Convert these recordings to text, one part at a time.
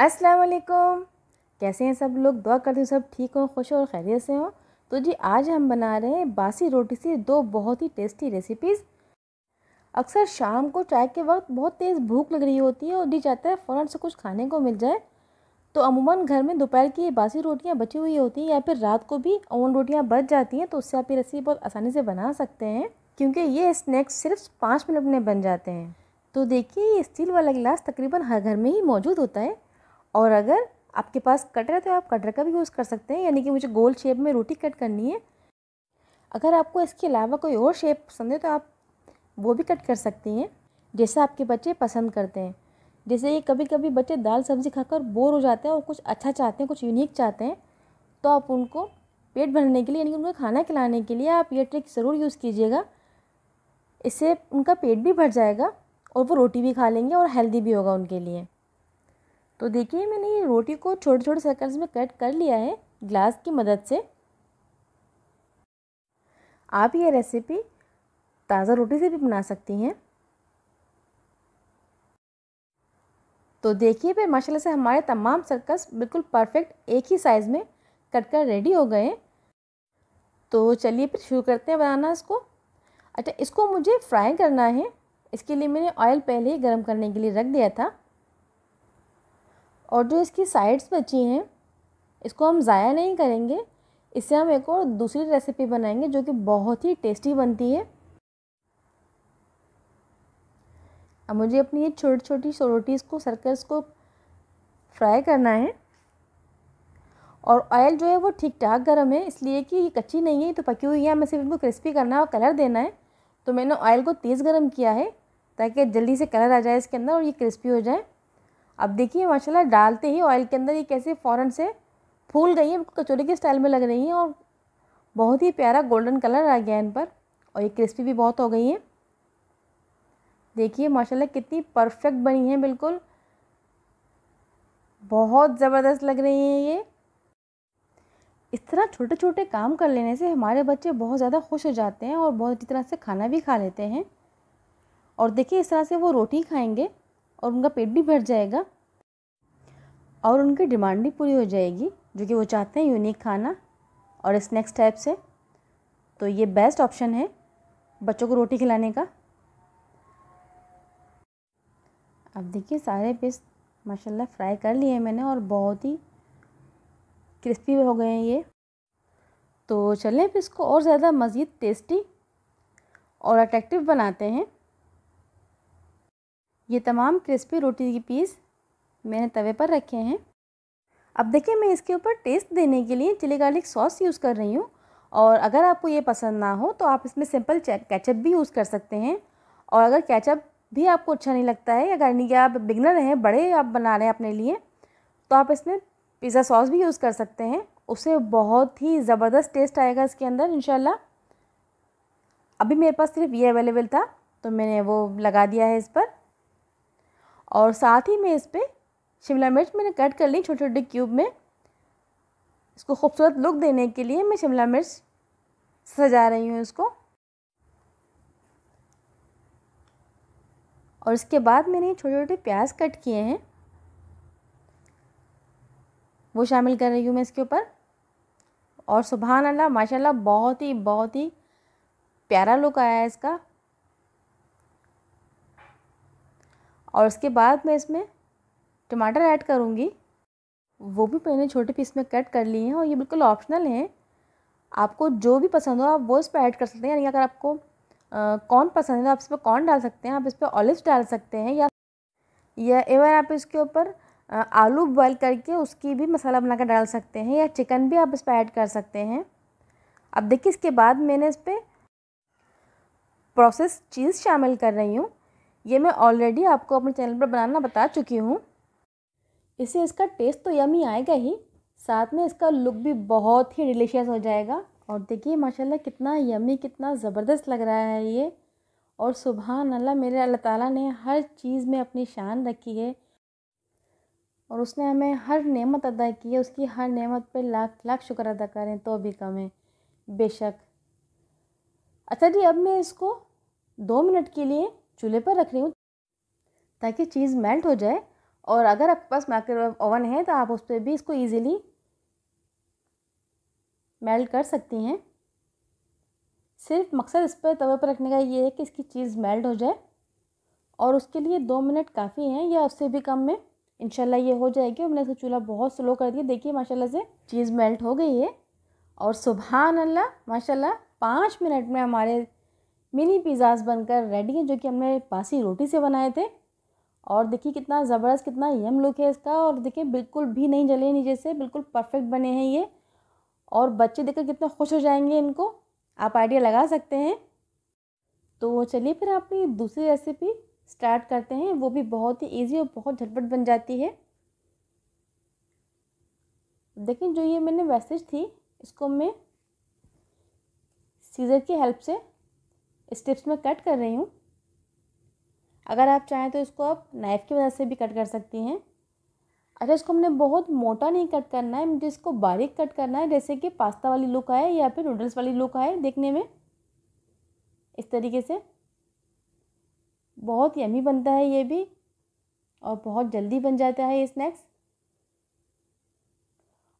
अस्सलाम वालेकुम कैसे हैं सब लोग? दुआ करते हो सब ठीक हो, खुश और खैरियत से हो। तो जी, आज हम बना रहे हैं बासी रोटी से दो बहुत ही टेस्टी रेसिपीज़ अक्सर शाम को चाय के वक्त बहुत तेज़ भूख लग रही होती है और दी चाहता है फ़ौरन से कुछ खाने को मिल जाए। तो अमूमन घर में दोपहर की बासी रोटियाँ बची हुई होती हैं या फिर रात को भी अमूमन रोटियाँ बच जाती हैं तो उससे आप ये रेसिपी बहुत आसानी से बना सकते हैं। क्योंकि ये स्नैक्स सिर्फ़ पाँच मिनट में बन जाते हैं। तो देखिए, ये स्टील वाला गिलास तकरीबन हर घर में ही मौजूद होता है। और अगर आपके पास कटर है तो आप कटर का भी यूज़ कर सकते हैं, यानी कि मुझे गोल शेप में रोटी कट करनी है। अगर आपको इसके अलावा कोई और शेप पसंद है तो आप वो भी कट कर सकती हैं, जैसा आपके बच्चे पसंद करते हैं। जैसे ये कभी कभी बच्चे दाल सब्ज़ी खाकर बोर हो जाते हैं और कुछ अच्छा चाहते हैं, कुछ यूनिक चाहते हैं तो आप उनको पेट भरने के लिए, यानी कि उनको खाना खिलाने के लिए आप ये ट्रिक ज़रूर यूज़ कीजिएगा। इससे उनका पेट भी भर जाएगा और वो रोटी भी खा लेंगे और हेल्दी भी होगा उनके लिए। तो देखिए, मैंने ये रोटी को छोटे छोटे सर्कल्स में कट कर लिया है ग्लास की मदद से। आप ये रेसिपी ताज़ा रोटी से भी बना सकती हैं। तो देखिए, फिर माशाल्लाह से हमारे तमाम सर्कस बिल्कुल परफेक्ट एक ही साइज़ में कट कर रेडी हो गए तो चलिए फिर शुरू करते हैं बनाना इसको अच्छा इसको मुझे फ्राई करना है। इसके लिए मैंने ऑयल पहले ही गर्म करने के लिए रख दिया था। और जो इसकी साइड्स बची हैं, इसको हम ज़ाया नहीं करेंगे। इससे हम एक और दूसरी रेसिपी बनाएँगे जो कि बहुत ही टेस्टी बनती है। अब मुझे अपनी ये छोटी छोटी रोटीज़ को सर्कल्स को फ्राई करना है। और ऑयल जो है वो ठीक ठाक गर्म है, इसलिए कि ये कच्ची नहीं है तो पकी हुई है, हमें सिर्फ़ इनको क्रिस्पी करना है और कलर देना है। तो मैंने ऑयल को तेज़ गर्म किया है, ताकि जल्दी से कलर आ जाए इसके अंदर और ये क्रिस्पी हो जाए। अब देखिए, माशाल्लाह डालते ही ऑयल के अंदर ये कैसे फ़ौरन से फूल गई है कचौरी के स्टाइल में लग रही हैं और बहुत ही प्यारा गोल्डन कलर आ गया इन पर और ये क्रिस्पी भी बहुत हो गई हैं। देखिए, माशाल्लाह कितनी परफेक्ट बनी है, बिल्कुल। बहुत ज़बरदस्त लग रही हैं ये। इस तरह छोटे छोटे काम कर लेने से हमारे बच्चे बहुत ज़्यादा खुश हो जाते हैं और बहुत अच्छी तरह से खाना भी खा लेते हैं। और देखिए, इस तरह से वो रोटी खाएँगे। और उनका पेट भी भर जाएगा और उनकी डिमांड भी पूरी हो जाएगी, जो कि वो चाहते हैं यूनिक खाना और स्नैक्स टाइप से। तो ये बेस्ट ऑप्शन है बच्चों को रोटी खिलाने का। अब देखिए, सारे पीस माशाल्लाह फ्राई कर लिए हैं मैंने और बहुत ही क्रिस्पी हो गए हैं ये। तो चलें फिर इसको और ज़्यादा मज़ीद टेस्टी और अट्रैक्टिव बनाते हैं। ये तमाम क्रिस्पी रोटी की पीस मैंने तवे पर रखे हैं। अब देखिए मैं इसके ऊपर टेस्ट देने के लिए चिली गार्लिक सॉस यूज़ कर रही हूँ और अगर आपको ये पसंद ना हो तो आप इसमें सिंपल कैचअप भी यूज़ कर सकते हैं। और अगर कैचअप भी आपको अच्छा नहीं लगता है, अगर नहीं कि आप बिगनर हैं, बड़े आप बना रहे हैं अपने लिए तो आप इसमें पिज़्ज़ा सॉस भी यूज़ कर सकते हैं। उससे बहुत ही ज़बरदस्त टेस्ट आएगा इसके अंदर इन अभी मेरे पास सिर्फ़ ये अवेलेबल था तो मैंने वो लगा दिया है इस पर। और साथ ही मैं इस पर शिमला मिर्च मैंने कट कर ली छोटे छोटे क्यूब में। इसको खूबसूरत लुक देने के लिए मैं शिमला मिर्च सजा रही हूँ इसको। और इसके बाद मैंने छोटे छोटे प्याज कट किए हैं। वो शामिल कर रही हूँ मैं इसके ऊपर। और सुबहान अल्लाह, माशाल्लाह, बहुत ही बहुत ही प्यारा लुक आया है इसका। और उसके बाद मैं इसमें टमाटर ऐड करूँगी। वो भी मैंने छोटे पीस में कट कर लिए हैं और ये बिल्कुल ऑप्शनल हैं। आपको जो भी पसंद हो आप वो इस पर ऐड कर सकते हैं, यानी अगर आपको कॉर्न पसंद है तो आप इस पर कॉर्न डाल सकते हैं, आप इस पर ऑलिव डाल सकते हैं या या एवन आप इसके ऊपर आलू बॉयल करके उसकी भी मसाला बना कर डाल सकते हैं या चिकन भी आप इस पर ऐड कर सकते हैं। अब देखिए इसके बाद मैंने इस पर प्रोसेस चीज़ शामिल कर रही हूँ। ये मैं ऑलरेडी आपको अपने चैनल पर बनाना बता चुकी हूँ। इससे इसका टेस्ट तो यमी आएगा ही। साथ में इसका लुक भी बहुत ही डिलीशियस हो जाएगा। और देखिए, माशाल्लाह कितना यमी कितना ज़बरदस्त लग रहा है ये। और सुबहान अल्लाह मेरे अल्लाह ताला ने हर चीज़ में अपनी शान रखी है। और उसने हमें हर नेमत अदा की है। उसकी हर नेमत पे लाख लाख शुक्र अदा करें तो भी कम है। बेशक। अच्छा जी, अब मैं इसको दो मिनट के लिए चूल्हे पर रख रही हूँ ताकि चीज़ मेल्ट हो जाए और अगर आपके पास माइक्रोवेव ओवन है तो आप उस पर भी इसको ईज़िली मेल्ट कर सकती हैं। सिर्फ़ मकसद इस पर, तवे पर रखने का ये है कि इसकी चीज़ मेल्ट हो जाए और उसके लिए दो मिनट काफ़ी हैं या उससे भी कम में। इनशाला ये हो जाएगी और मैंने इसका चूल्हा बहुत स्लो कर दिया। देखिए, माशाल्लाह से चीज़ मेल्ट हो गई है और सुबहान अल्लाह माशाल्लाह, पाँच मिनट में हमारे मिनी पिज़्ज़ाज बनकर रेडी हैं, जो कि हमने बासी रोटी से बनाए थे। और देखिए कितना ज़बरदस्त, कितना यम लुक है इसका। और देखिए बिल्कुल भी नहीं जले नीचे से, बिल्कुल परफेक्ट बने हैं ये। और बच्चे देखकर कितने खुश हो जाएँगे इनको। आप आइडिया लगा सकते हैं। तो चलिए फिर अपनी दूसरी रेसिपी स्टार्ट करते हैं। वो भी बहुत ही ईजी और बहुत झटपट बन जाती है। देखिए जो ये मैंने वैसेज थी, इसको मैं सीज़र की हेल्प से स्टिप्स में कट कर रही हूँ। अगर आप चाहें तो इसको आप नाइफ़ की वजह से भी कट कर सकती हैं। अच्छा इसको हमने बहुत मोटा नहीं कट करना है, मुझे इसको बारीक कट करना है, जैसे कि पास्ता वाली लुक आए या फिर नूडल्स वाली लुक आए देखने में। इस तरीके से। बहुत यमी बनता है ये भी और बहुत जल्दी बन जाता है ये स्नैक्स।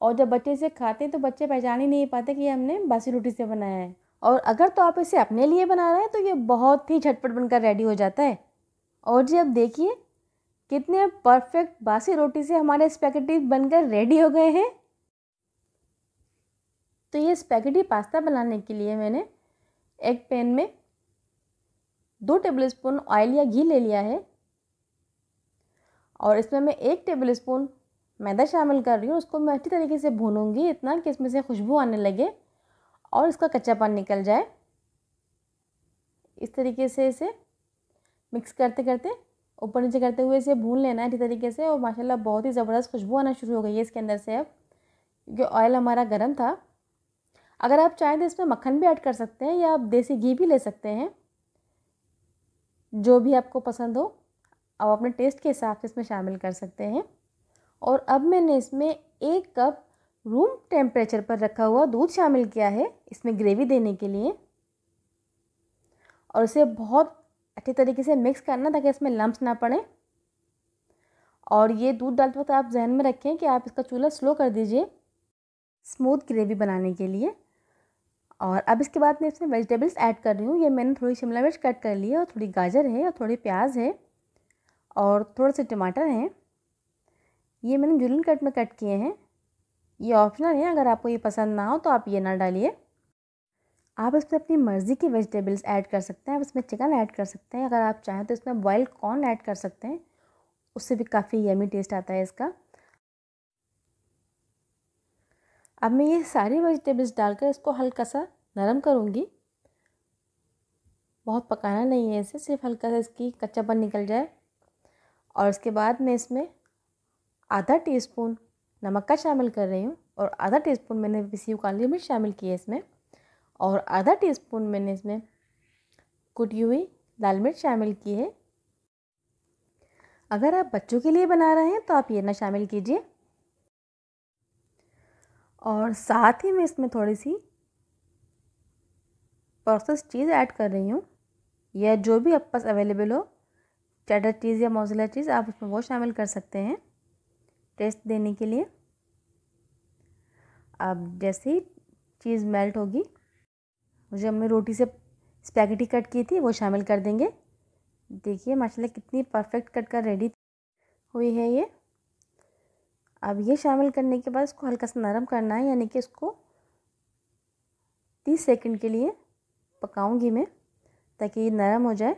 और जब बच्चे इसे खाते हैं तो बच्चे पहचान ही नहीं पाते कि हमने बासी रोटी से बनाया है। और अगर तो आप इसे अपने लिए बना रहे हैं तो ये बहुत ही झटपट बनकर रेडी हो जाता है। और जी अब देखिए, कितने परफेक्ट बासी रोटी से हमारे स्पैगेटी बनकर रेडी हो गए हैं। तो ये स्पैगेटी पास्ता बनाने के लिए मैंने एक पैन में दो टेबल स्पून ऑयल या घी ले लिया है। और इसमें मैं एक टेबल स्पून मैदा शामिल कर रही हूँ, उसको मैं अच्छी तरीके से भूनूँगी, इतना कि इसमें से खुशबू आने लगे। और इसका कच्चा पान निकल जाए। इस तरीके से इसे मिक्स करते करते, ऊपर नीचे करते हुए इसे भून लेना है अच्छी तरीके से और माशाल्लाह बहुत ही ज़बरदस्त खुशबू आना शुरू हो गई है इसके अंदर से अब, क्योंकि ऑयल हमारा गर्म था। अगर आप चाहें तो इसमें मक्खन भी ऐड कर सकते हैं या आप देसी घी भी ले सकते हैं। जो भी आपको पसंद हो, आप अपने टेस्ट के हिसाब से इसमें शामिल कर सकते हैं। और अब मैंने इसमें एक कप रूम टेम्परेचर पर रखा हुआ दूध शामिल किया है इसमें ग्रेवी देने के लिए। और इसे बहुत अच्छे तरीके से मिक्स करना ताकि इसमें लम्ब ना पड़े। और ये दूध डालते वक्त आप जहन में रखें कि आप इसका चूल्हा स्लो कर दीजिए स्मूथ ग्रेवी बनाने के लिए। और अब इसके बाद मैं इसमें वेजिटेबल्स ऐड कर रही हूँ। ये मैंने थोड़ी शिमला मिर्च कट कर ली है और थोड़ी गाजर है और थोड़ी प्याज है और थोड़े से टमाटर हैं। ये मैंने जुलन कट में कट किए हैं। ये ऑप्शनल है, अगर आपको ये पसंद ना हो तो आप ये ना डालिए। आप इसमें अपनी मर्ज़ी की वेजिटेबल्स ऐड कर सकते हैं, आप इसमें चिकन ऐड कर सकते हैं, अगर आप चाहें तो इसमें बॉयल कॉर्न ऐड कर सकते हैं। उससे भी काफ़ी यमी टेस्ट आता है इसका। अब मैं ये सारी वेजिटेबल्स डालकर इसको हल्का सा नरम करूँगी। बहुत पकाना नहीं है इसे, सिर्फ़ हल्का सा इसकी कच्चापन निकल जाए। और उसके बाद मैं इसमें आधा टीस्पून नमक का शामिल कर रही हूँ और आधा टीस्पून मैंने पिसी काली मिर्च शामिल की है इसमें और आधा टीस्पून मैंने इसमें कुटी हुई लाल मिर्च शामिल की है। अगर आप बच्चों के लिए बना रहे हैं तो आप ये ना शामिल कीजिए। और साथ ही मैं इसमें थोड़ी सी प्रोसेस चीज़ ऐड कर रही हूँ या जो भी आप पास अवेलेबल हो चटर चीज़ या मोजला चीज़ आप उसमें वो शामिल कर सकते हैं। टेस्ट देने के लिए। अब जैसे ही चीज़ मेल्ट होगी, मुझे हमने रोटी से स्पैगेटी कट की थी, वो शामिल कर देंगे। देखिए, माशाल्लाह कितनी परफेक्ट कट कर रेडी हुई है ये। अब ये शामिल करने के बाद इसको हल्का सा नरम करना है, यानी कि इसको तीस सेकंड के लिए पकाऊँगी मैं, ताकि ये नरम हो जाए।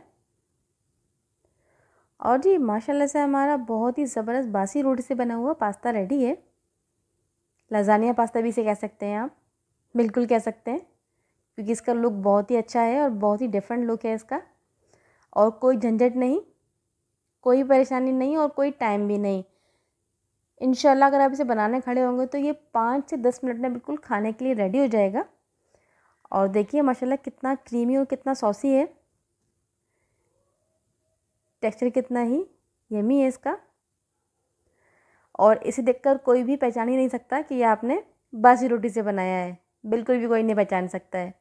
और जी, माशाल्लाह से हमारा बहुत ही ज़बरदस्त बासी रोटी से बना हुआ पास्ता रेडी है। लजानिया पास्ता भी इसे कह सकते हैं आप। बिल्कुल कह सकते हैं, क्योंकि इसका लुक बहुत ही अच्छा है और बहुत ही डिफरेंट लुक है इसका। और कोई झंझट नहीं, कोई परेशानी नहीं और कोई टाइम भी नहीं। इन अगर आप इसे बनाने खड़े होंगे तो ये पाँच से दस मिनट में बिल्कुल खाने के लिए रेडी हो जाएगा। और देखिए, माशाल्लाह कितना क्रीमी और कितना सॉसी है। टेक्सचर कितना ही यमी है इसका। और इसे देखकर कोई भी पहचान ही नहीं सकता कि यह आपने बासी रोटी से बनाया है। बिल्कुल भी कोई नहीं पहचान सकता है।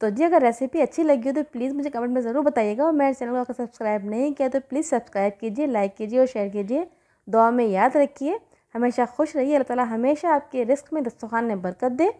तो जी, अगर रेसिपी अच्छी लगी हो तो प्लीज़ मुझे कमेंट में ज़रूर बताइएगा और मेरे चैनल को अगर सब्सक्राइब नहीं किया तो प्लीज़ सब्सक्राइब कीजिए लाइक कीजिए और शेयर कीजिए। दुआ में याद रखिए। हमेशा खुश रहिए। अल्लाह ताला हमेशा आपके रिस्क में दस्तखान में बरकत दे।